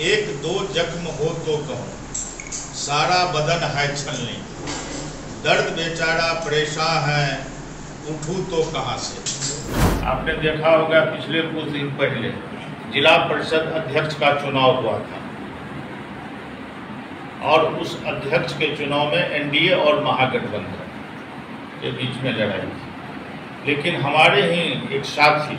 एक दो जख्म हो तो कहो। सारा बदन है छलनी। दर्द बेचारा परेशान है, उठू तो कहाँ से? आपने देखा होगा पिछले कुछ दिन पहले, जिला परिषद अध्यक्ष का चुनाव हुआ था। और उस अध्यक्ष के चुनाव में एनडीए और महागठबंधन के बीच में लड़ाई थी। लेकिन हमारे ही एक साथी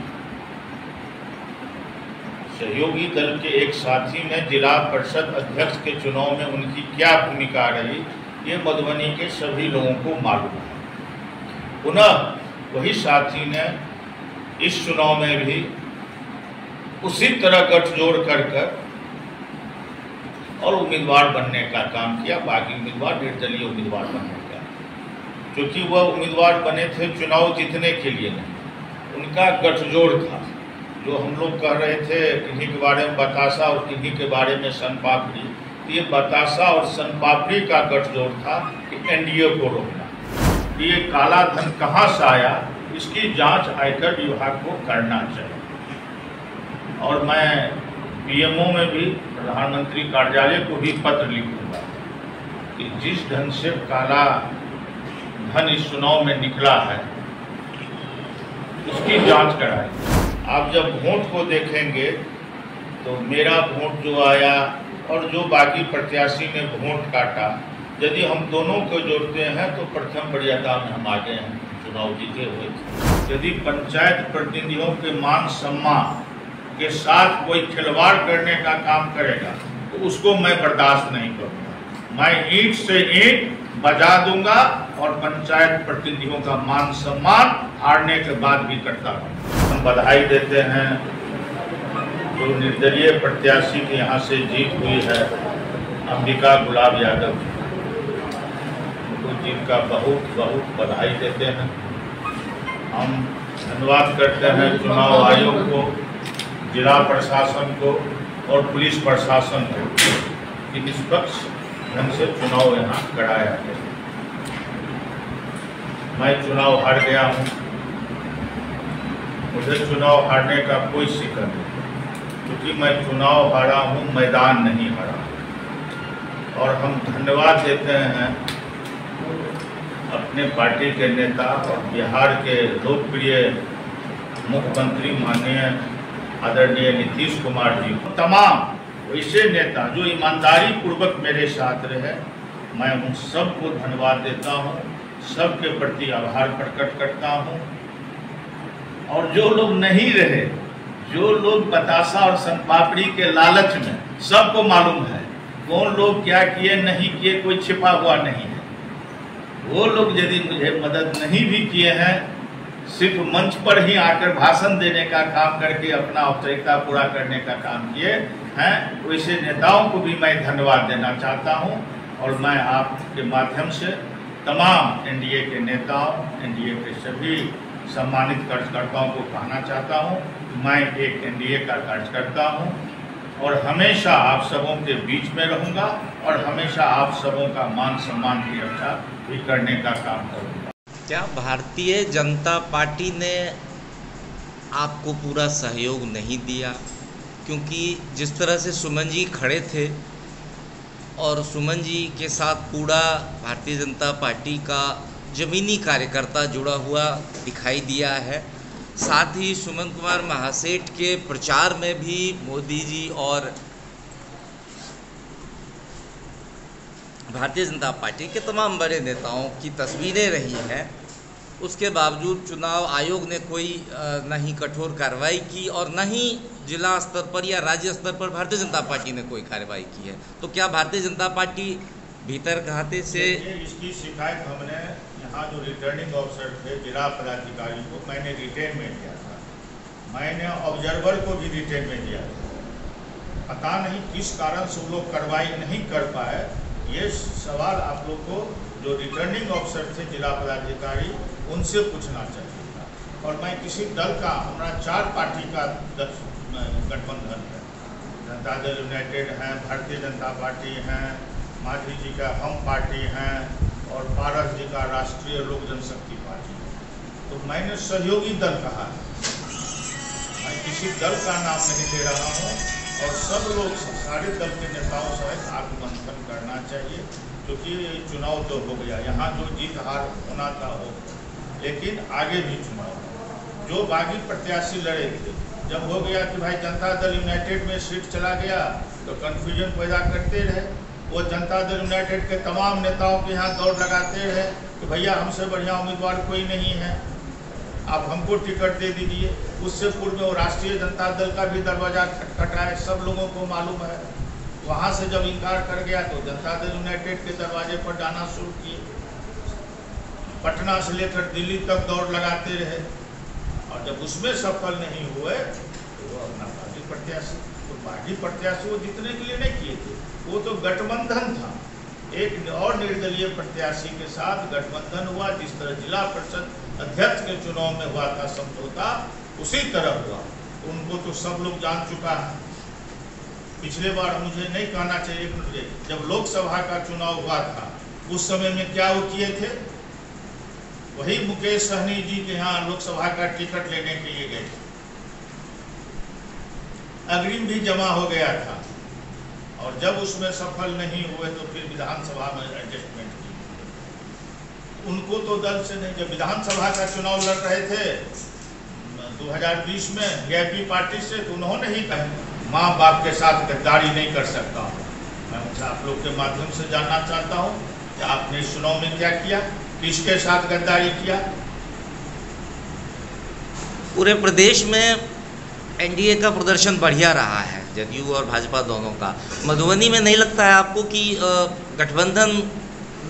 सहयोगी दल के एक साथी ने जिला परिषद अध्यक्ष के चुनाव में उनकी क्या भूमिका रही, ये मधुबनी के सभी लोगों को मालूम है। पुनः वही साथी ने इस चुनाव में भी उसी तरह गठजोड़ कर कर और उम्मीदवार बनने का काम किया, बाकी उम्मीदवार निर्दलीय उम्मीदवार बनने का। क्योंकि वह उम्मीदवार बने थे चुनाव जीतने के लिए नहीं, उनका गठजोड़ था। जो हम लोग कह रहे थे किन्हीं के बारे में, बतासा और किन्हीं के बारे में सन पापड़ी तो ये बतासा और सन पापड़ी का गठजोड़ था कि एनडीए को रोकना। ये काला धन कहाँ से आया, इसकी जाँच आयकर विभाग को करना चाहिए। और मैं पीएमओ में भी प्रधानमंत्री कार्यालय को भी पत्र लिखूँगा कि जिस ढंग से काला धन इस चुनाव में निकला है, उसकी जाँच कराएँ आप जब वोट को देखेंगे तो मेरा वोट जो आया और जो बाकी प्रत्याशी ने वोट काटा, यदि हम दोनों को जोड़ते हैं तो प्रथम मर्यादा में हम आगे हैं, चुनाव जीते हुए। यदि पंचायत प्रतिनिधियों के मान सम्मान के साथ कोई खिलवाड़ करने का काम करेगा तो उसको मैं बर्दाश्त नहीं करूँगा। मैं ईट से ईट बजा दूँगा और पंचायत प्रतिनिधियों का मान सम्मान हारने के बाद भी करता हूँ बधाई देते हैं। जो निर्दलीय प्रत्याशी की यहाँ से जीत हुई है अंबिका गुलाब यादव उनको जीत का बहुत बहुत बधाई देते हैं। हम धन्यवाद करते हैं चुनाव आयोग को, जिला प्रशासन को और पुलिस प्रशासन को कि निष्पक्ष ढंग से चुनाव यहाँ कराया है मैं चुनाव हार गया हूँ। मुझे चुनाव हारने का कोई शिकन नहीं। क्योंकि मैं चुनाव हारा हूँ, मैदान नहीं हारा। और हम धन्यवाद देते हैं अपने पार्टी के नेता और बिहार के लोकप्रिय मुख्यमंत्री माननीय आदरणीय नीतीश कुमार जी। तमाम ऐसे नेता जो ईमानदारी पूर्वक मेरे साथ रहे, मैं उन सबको धन्यवाद देता हूँ, सबके प्रति आभार प्रकट करता हूँ। और जो लोग नहीं रहे, जो लोग बतासा और सनपापड़ी के लालच में, सबको मालूम है, कौन लोग क्या किए, नहीं किए, कोई छिपा हुआ नहीं है। वो लोग यदि मुझे मदद नहीं भी किए हैं, सिर्फ़ मंच पर ही आकर भाषण देने का काम करके अपना औपचारिकता पूरा करने का काम किए हैं, वैसे नेताओं को भी मैं धन्यवाद देना चाहता हूँ और मैं आपके माध्यम से तमाम एनडीए के नेताओं, एनडीए के सभी सम्मानित कार्यकर्ताओं को कहना चाहता हूँ। मैं एक एनडीए का कार्यकर्ता हूँ और हमेशा आप सबों के बीच में रहूँगा और हमेशा आप सबों का मान सम्मान की रक्षा भी करने का काम करूँगा। क्या भारतीय जनता पार्टी ने आपको पूरा सहयोग नहीं दिया? क्योंकि जिस तरह से सुमन जी खड़े थे और सुमन जी के साथ पूरा भारतीय जनता पार्टी का ज़मीनी कार्यकर्ता जुड़ा हुआ दिखाई दिया है। साथ ही सुमन कुमार महासेठ के प्रचार में भी मोदी जी और भारतीय जनता पार्टी के तमाम बड़े नेताओं की तस्वीरें रही हैं। उसके बावजूद चुनाव आयोग ने कोई न ही कठोर कार्रवाई की और न ही जिला स्तर पर या राज्य स्तर पर भारतीय जनता पार्टी ने कोई कार्रवाई की है। तो क्या भारतीय जनता पार्टी भीतर घाते से इसकी शिकायत हमने यहाँ जो रिटर्निंग ऑफिसर थे, जिला पदाधिकारी को मैंने रिटेन में दिया था। मैंने ऑब्जर्वर को भी रिटेन में दिया था। पता नहीं किस कारण से वो लोग कार्रवाई नहीं कर पाए। ये सवाल आप लोग को जो रिटर्निंग ऑफिसर थे, जिला पदाधिकारी, उनसे पूछना चाहिए था। और मैं किसी दल का, हमारा चार पार्टी का गठबंधन है। जनता दल यूनाइटेड है, भारतीय जनता पार्टी है, माधवी जी का हम पार्टी हैं और पारस जी का राष्ट्रीय लोक जनशक्ति पार्टी। तो मैंने सहयोगी दल कहा मैं किसी दल का नाम नहीं दे रहा हूँ और सब लोग सारे दल के नेताओं सहित आत्ममंथन करना चाहिए, क्योंकि ये चुनाव तो हो गया। यहाँ जो जीत हार होना था, हो लेकिन आगे भी चुनाव जो बागी प्रत्याशी लड़े थे, जब हो गया कि भाई जनता दल यूनाइटेड में सीट चला गया तो कन्फ्यूज़न पैदा करते रहे। वो जनता दल यूनाइटेड के तमाम नेताओं के यहाँ दौड़ लगाते रहे कि भैया हमसे बढ़िया उम्मीदवार कोई नहीं है। आप हमको टिकट दे दीजिए। उससे पूर्व में वो राष्ट्रीय जनता दल का भी दरवाज़ा खटखटाए सब लोगों को मालूम है। वहाँ से जब इनकार कर गया तो जनता दल यूनाइटेड के दरवाजे पर जाना शुरू किए। पटना से लेकर दिल्ली तक दौड़ लगाते रहे। और जब उसमें सफल नहीं हुए तो वो अपना पार्टी प्रत्याशी तो पार्टी प्रत्याशी वो जीतने के लिए नहीं किए थे। वो तो गठबंधन था। एक और निर्दलीय प्रत्याशी के साथ गठबंधन हुआ, जिस तरह जिला परिषद अध्यक्ष के चुनाव में हुआ था, समझौता, उसी तरह हुआ। उनको तो सब लोग जान चुका है। पिछले बार मुझे नहीं कहना चाहिए जब लोकसभा का चुनाव हुआ था, उस समय में क्या वो किए थे? वही मुकेश सहनी जी के यहाँ लोकसभा का टिकट लेने के लिए गए अग्रिम भी जमा हो गया था। और जब उसमें सफल नहीं हुए तो फिर विधानसभा में एडजस्टमेंट की। उनको तो दल से नहीं, जब विधानसभा का चुनाव लड़ रहे थे 2020 में वीआईपी पार्टी से तो उन्होंने ही कहा, माँ बाप के साथ गद्दारी नहीं कर सकता हूँ। मैं उनसे आप लोग के माध्यम से जानना चाहता हूँ कि आपने इस चुनाव में क्या किया, किसके साथ गद्दारी किया। पूरे प्रदेश में एनडीए का प्रदर्शन बढ़िया रहा है। जदयू और भाजपा दोनों का। मधुबनी में नहीं लगता है आपको कि गठबंधन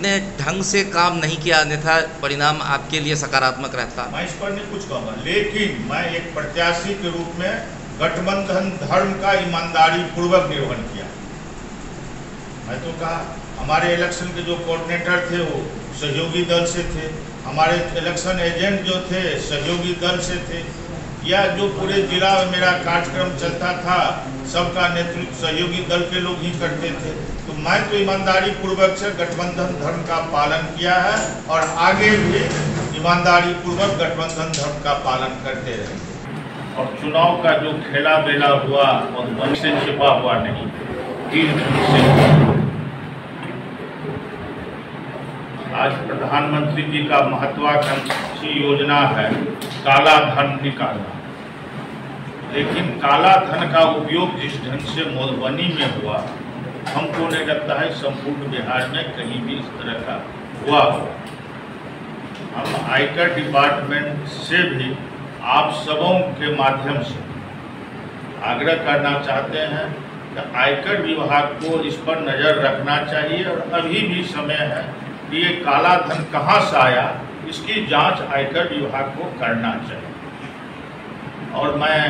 ने ढंग से काम नहीं किया, अन्यथा परिणाम आपके लिए सकारात्मक रहता? मैं इस पर नहीं कुछ कहूँगा। लेकिन मैं एक प्रत्याशी के रूप में गठबंधन धर्म का ईमानदारी पूर्वक निर्वहन किया। मैं तो कहा, हमारे इलेक्शन के जो कोऑर्डिनेटर थे वो सहयोगी दल से थे। हमारे इलेक्शन एजेंट जो थे, सहयोगी दल से थे। या जो पूरे जिला में मेरा कार्यक्रम चलता था, सबका नेतृत्व सहयोगी दल के लोग ही करते थे। तो मैं तो ईमानदारी पूर्वक से गठबंधन धर्म का पालन किया है और आगे भी ईमानदारी पूर्वक गठबंधन धर्म का पालन करते रहे। और चुनाव का जो खेला बेला हुआ, और मन से छिपा हुआ नहीं से हुआ। आज प्रधानमंत्री जी का महत्वाकांक्षी योजना है, काला धन निकालना। लेकिन काला धन का उपयोग जिस ढंग से मधुबनी में हुआ, हमको नहीं लगता है संपूर्ण बिहार में कहीं भी इस तरह का हुआ हो। हम आयकर डिपार्टमेंट से भी आप सबों के माध्यम से आग्रह करना चाहते हैं कि आयकर विभाग को इस पर नज़र रखना चाहिए और अभी भी समय है ये काला धन कहाँ से आया, इसकी जाँच आयकर विभाग को करना चाहिए। और मैं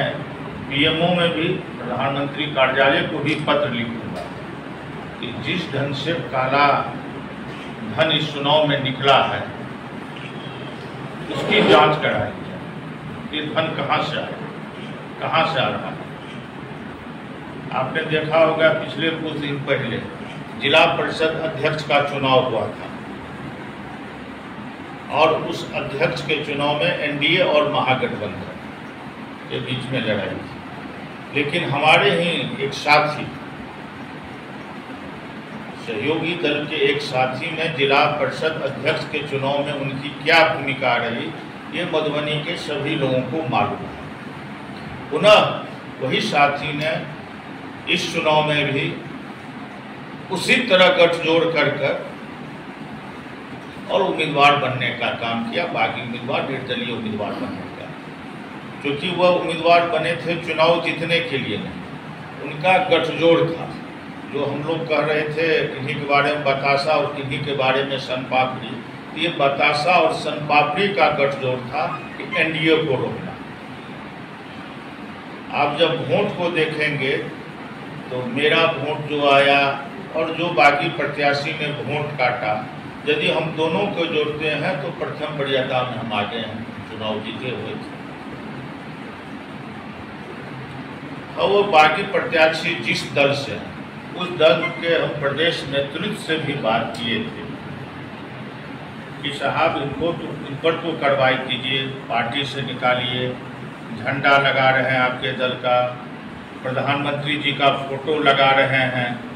पीएमओ में भी प्रधानमंत्री कार्यालय को भी पत्र लिखूँगा कि जिस ढंग से काला धन इस चुनाव में निकला है, उसकी जाँच कराई जाए ये धन कहाँ से आया, कहाँ से आ रहा है। आपने देखा होगा पिछले कुछ दिन पहले जिला परिषद अध्यक्ष का चुनाव हुआ था। और उस अध्यक्ष के चुनाव में एनडीए और महागठबंधन के बीच में लड़ाई थी। लेकिन हमारे ही एक साथी, सहयोगी दल के एक साथी ने जिला परिषद अध्यक्ष के चुनाव में उनकी क्या भूमिका रही, ये मधुबनी के सभी लोगों को मालूम है। पुनः वही साथी ने इस चुनाव में भी उसी तरह गठजोड़ कर कर और उम्मीदवार बनने का काम किया, बाकी उम्मीदवार निर्दलीय उम्मीदवार बनने का। क्योंकि वह उम्मीदवार बने थे चुनाव जीतने के लिए नहीं। उनका गठजोड़ था। जो हम लोग कह रहे थे किन्हीं के बारे में बतासा और किन्हीं के बारे में सन पापड़ी ये बतासा और सन पापड़ी का गठजोड़ था कि एनडीए को रोकना। आप जब वोट को देखेंगे तो मेरा वोट जो आया और जो बाकी प्रत्याशी ने वोट काटा यदि हम दोनों को जोड़ते हैं तो प्रथम मर्यादा में हम आगे हैं, चुनाव जीते हुए थे। और वो बाकी प्रत्याशी जिस दल से हैं, उस दल के हम प्रदेश नेतृत्व से भी बात किए थे कि साहब, इनको तो इन पर तो कार्रवाई कीजिए, पार्टी से निकालिए, झंडा लगा रहे हैं आपके दल का, प्रधानमंत्री जी का फ़ोटो लगा रहे हैं।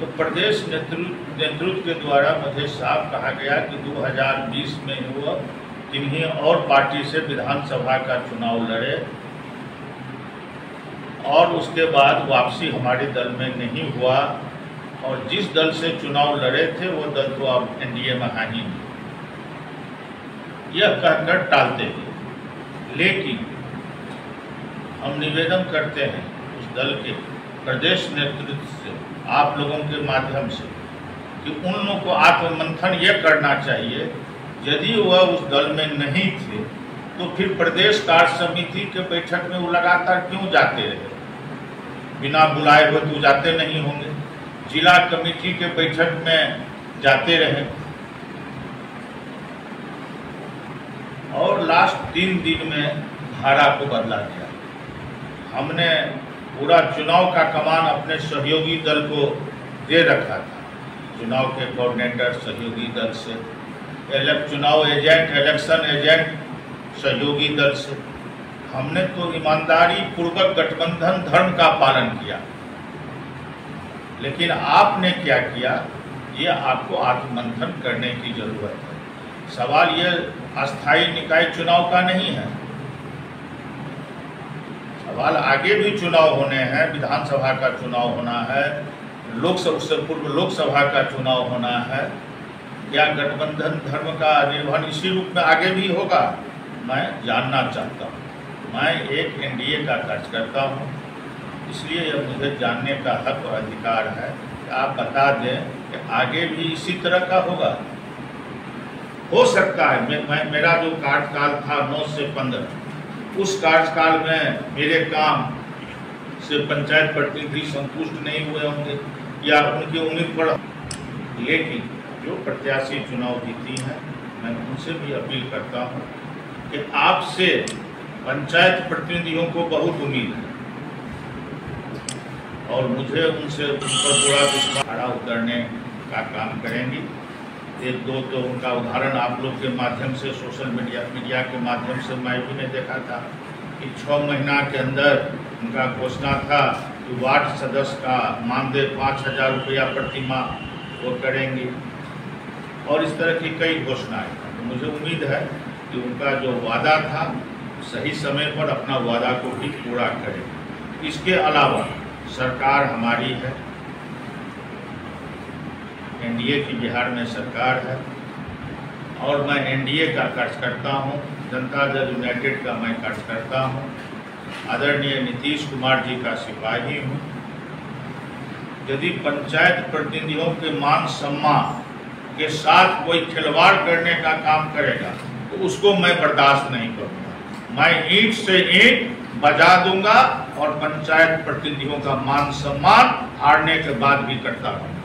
तो प्रदेश नेतृत्व के द्वारा मुझे साफ़ कहा गया कि 2020 में वो किन्हीं और पार्टी से विधानसभा का चुनाव लड़े और उसके बाद वापसी हमारे दल में नहीं हुआ और जिस दल से चुनाव लड़े थे, वो दल तो अब एनडीए में है ही नहीं यह कहकर टालते थे लेकिन हम निवेदन करते हैं उस दल के प्रदेश नेतृत्व से आप लोगों के माध्यम से कि उन लोगों को आत्ममंथन यह करना चाहिए, यदि वह उस दल में नहीं थे तो फिर प्रदेश कार्य समिति के बैठक में वो लगातार क्यों जाते रहे? बिना बुलाए हुए तो जाते नहीं होंगे। जिला कमेटी के बैठक में जाते रहे। और लास्ट तीन दिन में धारा को बदला गया। हमने पूरा चुनाव का कमान अपने सहयोगी दल को दे रखा था। चुनाव के कोऑर्डिनेटर सहयोगी दल से एलेक चुनाव एजेंट इलेक्शन एजेंट सहयोगी दल से। हमने तो ईमानदारी पूर्वक गठबंधन धर्म का पालन किया। लेकिन आपने क्या किया? ये आपको आत्ममंथन करने की ज़रूरत है। सवाल ये अस्थाई निकाय चुनाव का नहीं है। सवाल आगे भी चुनाव होने हैं विधानसभा का चुनाव होना है लोकसभा उससे पूर्व लोकसभा का चुनाव होना है क्या गठबंधन धर्म का निर्वहन इसी रूप में आगे भी होगा? मैं जानना चाहता हूँ। मैं एक एनडीए का कार्यकर्ता हूँ इसलिए यह मुझे जानने का हक और अधिकार है कि आप बता दें कि आगे भी इसी तरह का होगा। हो सकता है मैं, मैं मेरा जो कार्यकाल था नौ से पंद्रह उस कार्यकाल में मेरे काम से पंचायत प्रतिनिधि संतुष्ट नहीं हुए होंगे या उनकी उम्मीद पर लेकिन जो प्रत्याशी चुनाव जीती हैं, मैं उनसे भी अपील करता हूँ कि आपसे पंचायत प्रतिनिधियों को बहुत उम्मीद है। और मुझे उनसे उन पर पूरा विश्वास खड़ा उतरने का काम करेंगी। एक दो तो उनका उदाहरण आप लोग के माध्यम से सोशल मीडिया मीडिया के माध्यम से मैं भी ने देखा था कि छः महीना के अंदर उनका घोषणा था कि वार्ड सदस्य का मानदेय पाँच हज़ार रुपया प्रति माह वो करेंगी। और इस तरह की कई घोषणाएँ। तो मुझे उम्मीद है कि उनका जो वादा था, सही समय पर अपना वादा को भी पूरा करें। इसके अलावा सरकार हमारी है एनडीए की बिहार में सरकार है। और मैं एनडीए का कार्यकर्ता हूँ, जनता दल यूनाइटेड का मैं कार्यकर्ता हूँ। आदरणीय नीतीश कुमार जी का सिपाही हूँ। यदि पंचायत प्रतिनिधियों के मान सम्मान के साथ कोई खिलवाड़ करने का काम करेगा तो उसको मैं बर्दाश्त नहीं करूँगा। मैं ईंट से ईंट बजा दूँगा और पंचायत प्रतिनिधियों का मान सम्मान हारने के बाद भी करता रहूँगा।